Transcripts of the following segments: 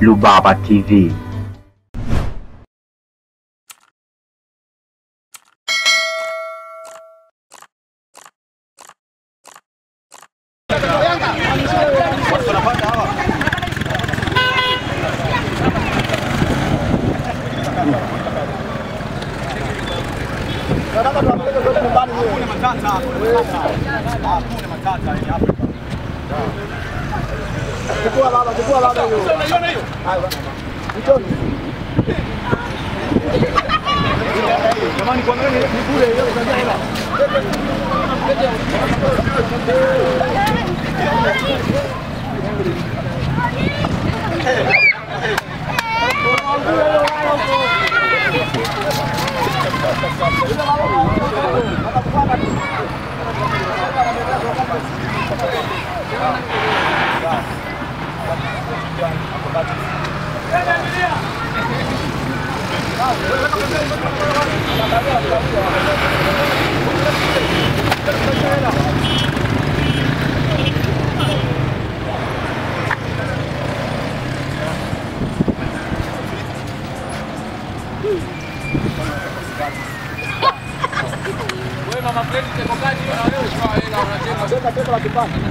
Lubaba TV Thank. Chukua baba, chukua baba hiyo. Unaiona hiyo? Hayo. Mtoni. Jamani kwa nani ni kule hiyo kaza hela. Vamos a ver si podemos.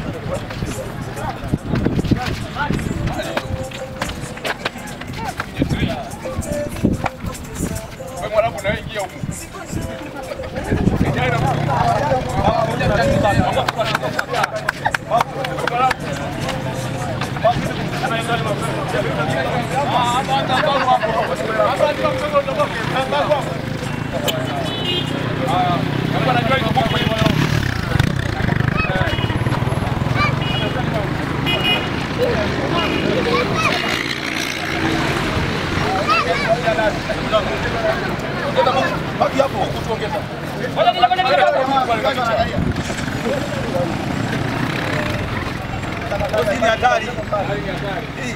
Hii ni hatari. Hii.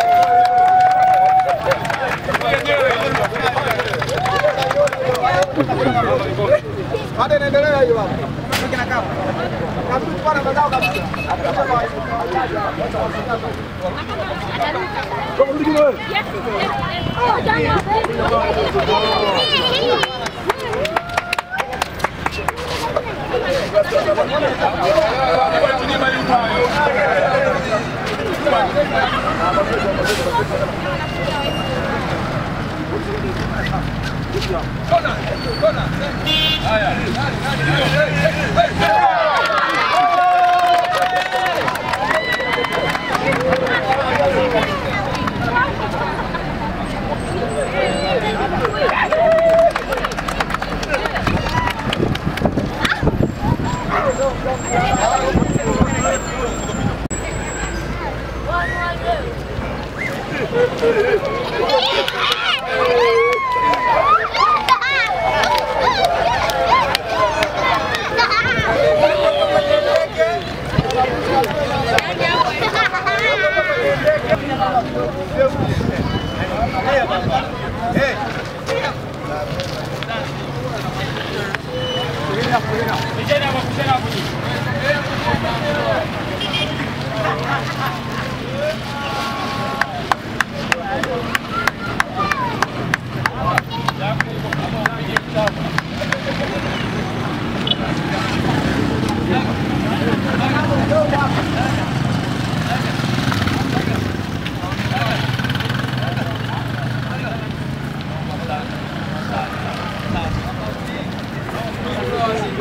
Go down, go down. Ah, yeah.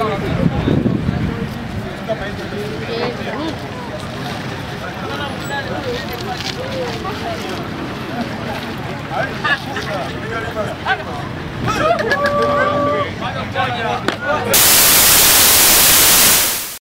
Ай, ты что, ты говоришь,